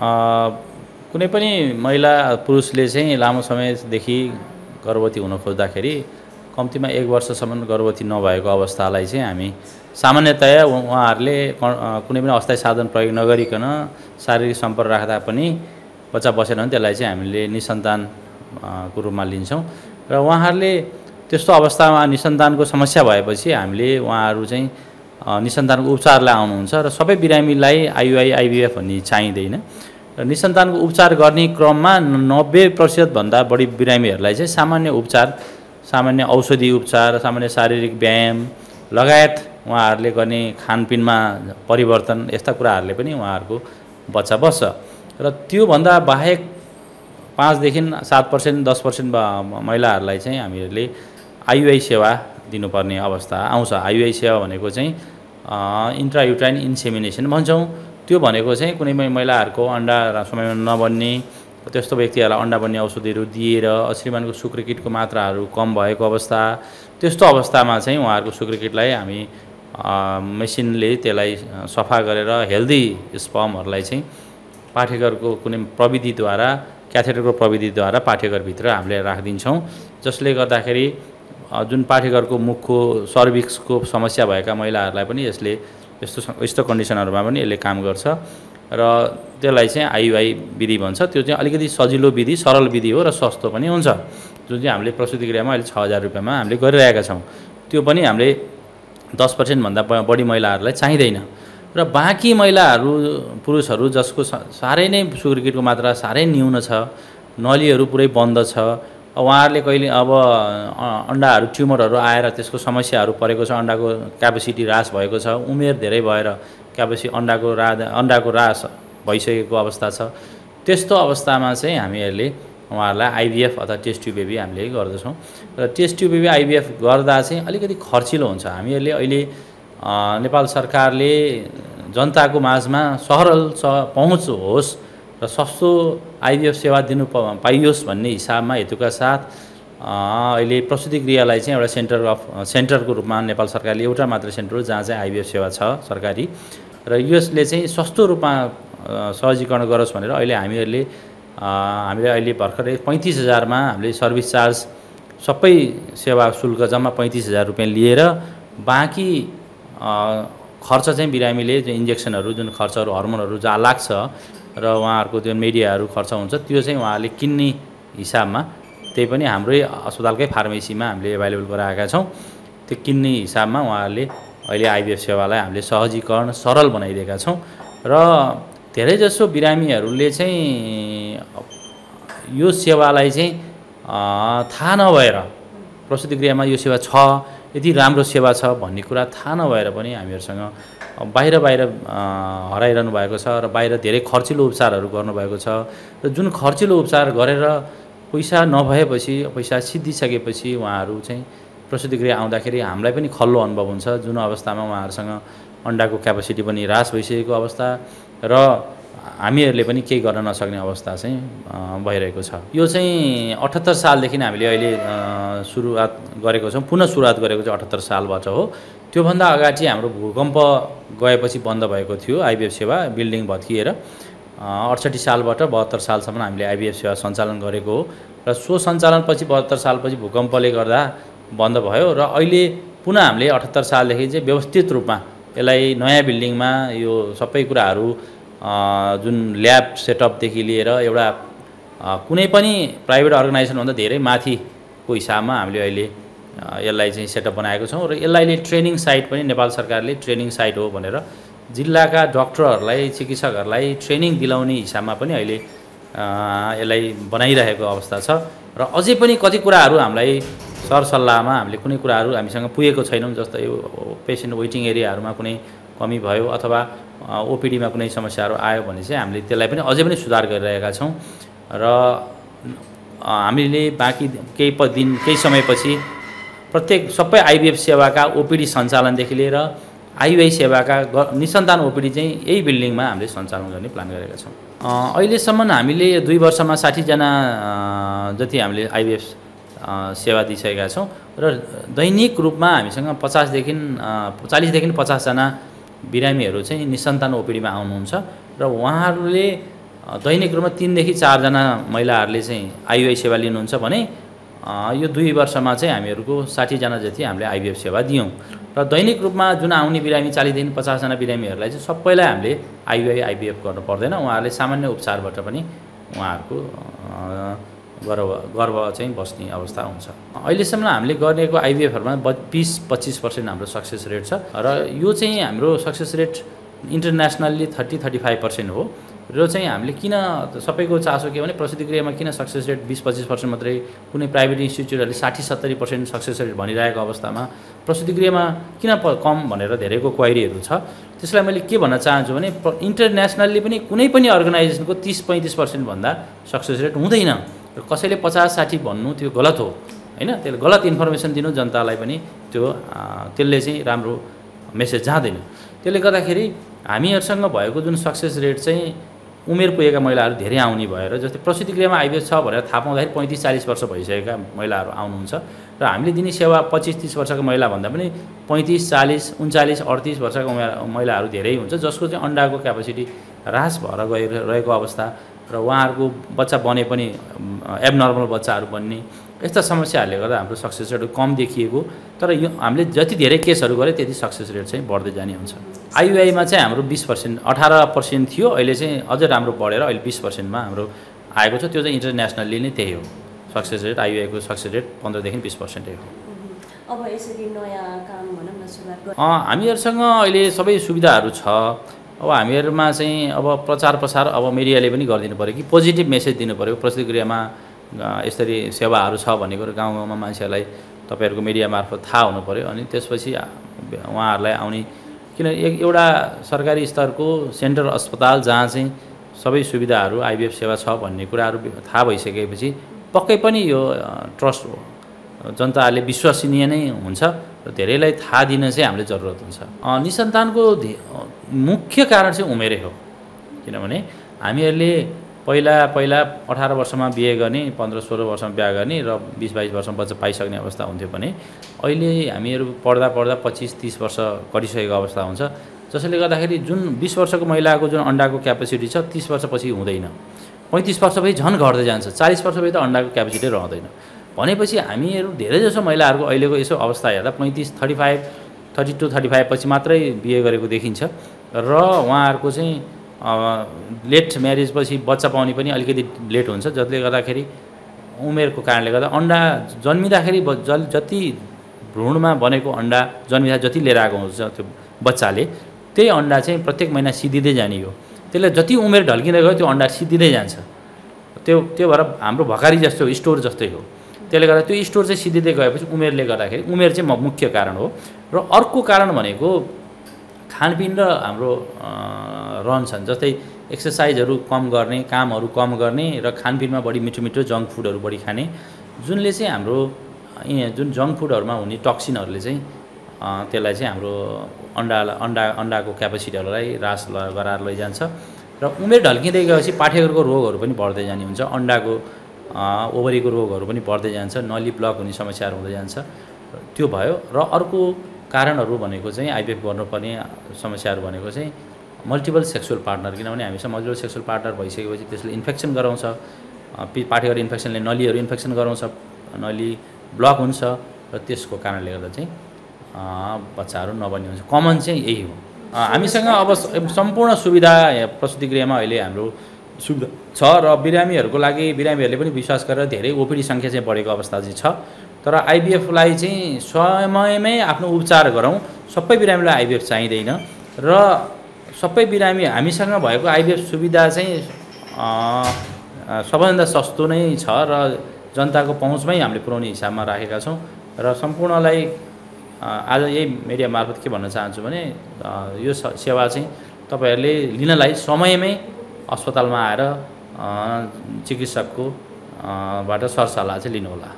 कुनै पनि महिला पुरुषले चाहिँ लामो समयदेखि गर्भवती हुन खोज्दाखेरि कम्तीमा एक वर्षसम्म गर्भवती नभएको अवस्थालाई चाहिँ हामी सामान्यतया उहाँहरूले कुनै पनि अस्थायी साधन प्रयोग नगरिकन शारीरिक सम्पर्क राख्दा पनि बच्चा बसेन भने त्यसलाई चाहिँ हामीले निसन्तानको रूपमा लिन्छौँ। र उहाँहरूले त्यस्तो अवस्थामा निसन्तानको समस्या भएपछि हामीले उहाँहरू चाहिँ निसन्तानको उपचारलाई आउनुहुन्छ र सबै बिरामीलाई आइयुआई आइबिएफ भन्ने चाहिँदैन। निसन्तानको उपचार गर्ने क्रममा नब्बे प्रतिशतभन्दा बढी बिरामीहरूलाई चाहिँ सामान्य उपचार सामान्य औषधि उपचार सामान्य शारीरिक व्यायाम लगायत उहाँहरूले गर्ने खानपिनमा परिवर्तन यस्ता कुराहरूले पनि उहाँहरूको बच्चा बस्छ। र त्योभन्दा बाहेक पाँचदेखि सात पर्सेन्ट दस पर्सेन्ट महिलाहरूलाई चाहिँ हामीहरूले आइयुआई सेवा दिनुपर्ने अवस्था आउँछ। आइयुआई सेवा भनेको चाहिँ इन्ट्रायुट्राइन इन्सेमिनेसन भन्छौँ। त्यो भनेको चाहिँ कुनै पनि महिलाहरूको अन्डा समयमा नबन्ने त्यस्तो व्यक्तिहरूलाई अन्डा बन्ने औषधिहरू दिएर श्रीमानको शुक्रकिटको मात्राहरू कम भएको अवस्था त्यस्तो अवस्थामा चाहिँ उहाँहरूको शुक्रकिटलाई हामी मेसिनले त्यसलाई सफा गरेर हेल्दी स्पमहरूलाई चाहिँ पाठेघरको कुनै प्रविधिद्वारा क्याथेटरको प्रविधिद्वारा पाठेघरभित्र हामीले राखिदिन्छौँ जसले गर्दाखेरि जुन पाठेघरको मुखको सर्भिक्सको समस्या भएका महिलाहरूलाई पनि यसले यस्तो यस्तो कन्डिसनहरूमा पनि यसले काम गर्छ। र त्यसलाई चाहिँ आइयुआई विधि भन्छ। त्यो चाहिँ अलिकति सजिलो विधि सरल विधि हो र सस्तो पनि हुन्छ। जुन चाहिँ हामीले प्रसुति क्रियामा अहिले छ हजार रुपियाँमा हामीले गरिरहेका छौँ। त्यो पनि हामीले दस पर्सेन्टभन्दा बढी महिलाहरूलाई चाहिँदैन। र बाँकी महिलाहरू पुरुषहरू जसको साह्रै नै सुग्रिकिटको मात्रा साह्रै न्यून छ नलीहरू पुरै बन्द छ उहाँहरूले कहिले अब अन्डाहरू ट्युमरहरू आएर त्यसको समस्याहरू परेको छ अन्डाको क्यापेसिटी ह्रास भएको छ उमेर धेरै भएर क्यापेसिटी अन्डाको रा अन्डाको ह्रास भइसकेको अवस्था छ। त्यस्तो अवस्थामा चाहिँ हामीहरूले उहाँहरूलाई आइबिएफ अथवा टेस्ट ट्युब बेबी हामीले गर्दछौँ। र टेस्ट ट्युब बेबी आइबिएफ गर्दा चाहिँ अलिकति खर्चिलो हुन्छ। हामीहरूले अहिले नेपाल सरकारले जनताको माझमा सरल स पहुँच होस् र सस्तो आइबिएफ सेवा दिनु पाइयोस् भन्ने हिसाबमा हेतुका साथ अहिले प्रसुति गृहलाई चाहिँ एउटा सेन्टर अफ सेन्टरको रूपमा नेपाल सरकारले एउटा मात्र सेन्टर हो जहाँ चाहिँ आइबिएफ सेवा छ सरकारी। र यसले चाहिँ सस्तो रूपमा सहजीकरण गरोस् भनेर अहिले हामीहरूले हामीले अहिले भर्खरै पैँतिस हजारमा हामीले सर्भिस चार्ज सबै सेवा शुल्क जम्मा पैँतिस हजार रुपियाँ लिएर बाँकी खर्च चाहिँ बिरामीले इन्जेक्सनहरू जुन खर्चहरू हर्मोनहरू जहाँ लाग्छ र उहाँहरूको त्यो मिडियाहरू खर्च हुन्छ त्यो चाहिँ उहाँहरूले किन्ने हिसाबमा त्यही पनि हाम्रै अस्पतालकै फार्मेसीमा हामीले एभाइलेबल गराएका छौँ। त्यो किन्ने हिसाबमा उहाँहरूले अहिले आइबिएफ सेवालाई हामीले सहजीकरण सरल बनाइदिएका छौँ र धेरैजसो बिरामीहरूले चाहिँ यो सेवालाई चाहिँ थाहा नभएर प्रसुति क्रियामा यो सेवा छ यति राम्रो सेवा छ भन्ने कुरा थाहा नभएर पनि हामीहरूसँग बाहिर बाहिर हराइरहनु भएको छ र बाहिर धेरै खर्चिलो उपचारहरू गर्नुभएको छ। र जुन खर्चिलो उपचार गरेर पैसा नभएपछि पैसा सिद्धिसकेपछि उहाँहरू चाहिँ प्रसुति गृह आउँदाखेरि हामीलाई पनि खल्लो अनुभव हुन्छ। जुन अवस्थामा उहाँहरूसँग अन्डाको क्यापेसिटी पनि ह्रास भइसकेको अवस्था र हामीहरूले पनि केही गर्न नसक्ने अवस्था चाहिँ भइरहेको छ। यो चाहिँ अठहत्तर सालदेखि हामीले अहिले सुरुवात गरेको छौँ। पुनः सुरुवात गरेको चाहिँ अठहत्तर सालबाट हो। त्योभन्दा अगाडि हाम्रो भूकम्प गएपछि बन्द भएको थियो आइबिएफ सेवा बिल्डिङ भत्किएर। अडसट्ठी सालबाट बहत्तर सालसम्म हामीले आइबिएफ सेवा सञ्चालन गरेको हो। र सो सञ्चालनपछि बहत्तर सालपछि भूकम्पले गर्दा बन्द भयो र अहिले पुनः हामीले अठहत्तर सालदेखि चाहिँ व्यवस्थित रूपमा यसलाई नयाँ बिल्डिङमा यो सबै कुराहरू जुन ल्याब सेटअपदेखि लिएर एउटा कुनै पनि प्राइभेट अर्गनाइजेसनभन्दा धेरै माथिको हिसाबमा हामीले अहिले यसलाई चाहिँ सेटअप बनाएको छौँ र यसलाई ट्रेनिङ साइट पनि नेपाल सरकारले ट्रेनिङ साइट हो भनेर जिल्लाका डक्टरहरूलाई चिकित्सकहरूलाई ट्रेनिङ दिलाउने हिसाबमा पनि अहिले यसलाई बनाइरहेको अवस्था छ र अझै पनि कति कुराहरू हामीलाई सरसल्लाहमा हामीले कुनै कुराहरू हामीसँग पुगेको छैनौँ जस्तै पेसेन्ट वेटिङ एरियाहरूमा कुनै कमी भयो अथवा ओपिडीमा कुनै समस्याहरू आयो भने चाहिँ हामीले त्यसलाई पनि अझै पनि सुधार गरिरहेका छौँ। र हामीले बाँकी केही दिन केही समयपछि प्रत्येक सबै आइबिएफ सेवाका ओपिडी सञ्चालनदेखि लिएर आइयुआई सेवाका निसन्तान ओपिडी चाहिँ यही बिल्डिङमा हामीले सञ्चालन गर्ने प्लान गरेका छौँ। अहिलेसम्म हामीले दुई वर्षमा साठीजना जति हामीले आइबिएफ सेवा दिइसकेका छौँ र दैनिक रूपमा हामीसँग पचासदेखि चालिसदेखि पचासजना बिरामीहरू चाहिँ निसन्तान ओपिडीमा आउनुहुन्छ र उहाँहरूले दैनिक रूपमा तिनदेखि चारजना महिलाहरूले चाहिँ आइयुआई सेवा लिनुहुन्छ भने यो दुई वर्षमा चाहिँ हामीहरूको साठीजना जति हामीले आइबिएफ सेवा दियौँ। र दैनिक रूपमा जुन आउने बिरामी चालिसदेखि पचासजना बिरामीहरूलाई चाहिँ सबैलाई हामीले आइयुआई आइबिएफ गर्नु पर्दैन। उहाँहरूले सामान्य उपचारबाट पनि उहाँहरूको गर्व गर्व चाहिँ बस्ने अवस्था हुन्छ। अहिलेसम्म हामीले गरेको आइबिएफहरूमा ब बिस पच्चिस पर्सेन्ट हाम्रो सक्सेस रेट छ र यो चाहिँ हाम्रो success rate internationally thirty thirty five percent हो र चाहिँ हामीले किन सबैको चासो के भने प्रसिद्धि क्रियामा किन सक्सेस रेट बिस पच्चिस पर्सेन्ट मात्रै कुनै प्राइभेट इन्स्टिच्युटहरूले साठी सत्तरी पर्सेन्ट सक्सेस रेट भनिरहेको अवस्थामा प्रसिद्धि क्रियामा किन कम भनेर धेरैको क्वाइरीहरू छ। त्यसलाई मैले के भन्न चाहन्छु भने इन्टरनेसनल्ली पनि कुनै पनि अर्गनाइजेसनको तिस पैँतिस पर्सेन्टभन्दा सक्सेस रेट हुँदैन। र कसैले पचास साठी भन्नु त्यो गलत हो होइन? त्यसले गलत इन्फर्मेसन दिनु जनतालाई पनि त्यो त्यसले चाहिँ राम्रो मेसेज जाँदैन। त्यसले गर्दाखेरि हामीहरूसँग भएको जुन सक्सेस रेट चाहिँ उमेर पुगेका महिलाहरू धेरै आउने भएर जस्तै प्रसुति क्रियामा आइबिएस छ भनेर थाहा पाउँदाखेरि पैँतिस चालिस वर्ष भइसकेका महिलाहरू आउनुहुन्छ र हामीले दिने सेवा पच्चिस तिस वर्षको महिला भन्दा पनि पैँतिस चालिस उन्चालिस अडतिस वर्षको महिलाहरू धेरै हुन्छ जसको चाहिँ अन्डाको क्यापेसिटी ह्रास भएर गइरहेको अवस्था र उहाँहरूको बच्चा बने पनि एबनर्मल बच्चाहरू बन्ने यस्ता समस्याहरूले गर्दा हाम्रो सक्सेस रेट कम देखिएको। तर यो हामीले जति धेरै केसहरू गऱ्यो त्यति सक्सेस रेट चाहिँ बढ्दै जाने हुन्छ। आइयुआईमा चाहिँ हाम्रो बिस पर्सेन्ट अठार पर्सेन्ट थियो अहिले चाहिँ अझै राम्रो बढेर अहिले बिस पर्सेन्टमा हाम्रो आएको छ। त्यो चाहिँ इन्टरनेसनल्ली नै त्यही हो। सक्सेस रेट आइयुआईको सक्सेस रेट पन्ध्रदेखि बिस पर्सेन्टै हो। अब यसरी नयाँ काम भनौँ न सुरुवात हामीहरूसँग अहिले सबै सुविधाहरू छ। अब हामीहरूमा चाहिँ अब प्रचार प्रसार अब मिडियाले पनि गरिदिनु पऱ्यो कि पोजिटिभ मेसेज दिनु पऱ्यो प्रतिक्रियामा यसरी सेवाहरू छ भन्ने कुरो गाउँ गाउँमा मान्छेहरूलाई तपाईँहरूको मिडिया मार्फत थाहा हुनु पऱ्यो अनि त्यसपछि उहाँहरूलाई आउने। किन एउटा सरकारी स्तरको सेन्ट्रल अस्पताल जहाँ चाहिँ सबै सुविधाहरू आइबिएफ सेवा छ भन्ने कुराहरू थाहा भइसकेपछि पक्कै पनि यो ट्रस्ट हो। जनताहरूले विश्वसनीय नै हुन्छ र धेरैलाई थाहा दिन चाहिँ हामीले जरुरत हुन्छ। निसन्तानको मुख्य कारण चाहिँ उमेरै हो। किनभने हामीहरूले पहिला पहिला अठार वर्षमा बिहे गर्ने पन्ध्र सोह्र वर्षमा बिहा गर्ने र बिस बाइस वर्षमा बच्चा पाइसक्ने अवस्था हुन्थ्यो भने अहिले हामीहरू पढ्दा पढ्दा पच्चिस तिस वर्ष गरिसकेको अवस्था हुन्छ। जसले गर्दाखेरि जुन बिस वर्षको महिलाको जुन अन्डाको क्यापेसिटी छ तिस वर्षपछि हुँदैन। पैँतिस वर्षपछि झन् घट्दै जान्छ चालिस वर्षपछि त अन्डाको क्यापेसिटी रहँदैन। भनेपछि हामीहरू धेरैजसो महिलाहरूको अहिलेको यसो अवस्था हेर्दा पैँतिस thirty five thirty two thirty five पछि मात्रै बिहे गरेको देखिन्छ। र उहाँहरूको चाहिँ लेट म्यारिजपछि बच्चा पाउने पनि अलिकति लेट हुन्छ जसले गर्दाखेरि उमेरको कारणले गर्दा अन्डा जन्मिँदाखेरि जति भ्रूणमा बनेको अन्डा जन्मिँदा जति लिएर आएको हुन्छ त्यो बच्चाले त्यही अन्डा चाहिँ प्रत्येक महिना सिद्धिँदै जाने हो। त्यसले जति उमेर ढल्किँदै गयो त्यो अन्डा सिद्धिँदै जान्छ। त्यो त्यो भएर हाम्रो भकारी जस्तो स्टोर जस्तै हो। त्यसले गर्दा त्यो स्टोर चाहिँ सिद्धिँदै गएपछि उमेरले गर्दाखेरि उमेर चाहिँ मुख्य कारण हो। र अर्को कारण भनेको खानपिन र हाम्रो रहन्छन् जस्तै एक्सर्साइजहरू कम गर्ने कामहरू कम गर्ने र खानपिनमा बढी मिठो मिठो जङ्क फुडहरू बढी खाने जुनले चाहिँ हाम्रो जुन जङ्क फुडहरूमा हुने टक्सिनहरूले चाहिँ त्यसलाई चाहिँ हाम्रो अन्डा अन्डा अन्डाको क्यापेसिटीहरूलाई ह्रास गराएर लैजान्छ र उमेर ढल्किँदै गएपछि पाठेघरको रोगहरू पनि बढ्दै जाने हुन्छ अन्डाको ओभरीको रोगहरू पनि बढ्दै जान्छ नली ब्लक हुने समस्याहरू हुँदै जान्छ त्यो भयो र अर्को कारणहरू भनेको चाहिँ आइपिएफ गर्नुपर्ने समस्याहरू भनेको चाहिँ मल्टिपल सेक्सुअल पार्टनर किनभने हामीसँग मल्टिपल सेक्सुअल पार्टनर भइसकेपछि त्यसले इन्फेक्सन गराउँछ। पाठेघर इन्फेक्सनले नलीहरू इन्फेक्सन गराउँछ नली ब्लक हुन्छ र त्यसको कारणले गर्दा चाहिँ बच्चाहरू नबन्ने हुन्छ। कमन चाहिँ यही हो। हामीसँग अब सम्पूर्ण सुविधा प्रसुति गृहमा अहिले हाम्रो सुविधा छ र बिरामीहरूको लागि बिरामीहरूले पनि विश्वास गरेर धेरै ओपिडी सङ्ख्या चाहिँ बढेको अवस्था चाहिँ छ। तर आइबिएफलाई चाहिँ समयमै आफ्नो उपचार गरौँ। सबै बिरामीलाई आइबिएफ चाहिँदैन। र सबै बिरामी हामीसँग भएको आइबिएफ सुविधा चाहिँ सबैभन्दा सस्तो नै छ र जनताको पहुँचमै हामीले पुऱ्याउने हिसाबमा राखेका छौँ। र सम्पूर्णलाई आज यही मिडिया मार्फत के भन्न चाहन्छु भने यो सेवा चाहिँ तपाईँहरूले लिनलाई समयमै अस्पतालमा आएर चिकित्सकको बाट सरसल्लाह चाहिँ लिनुहोला।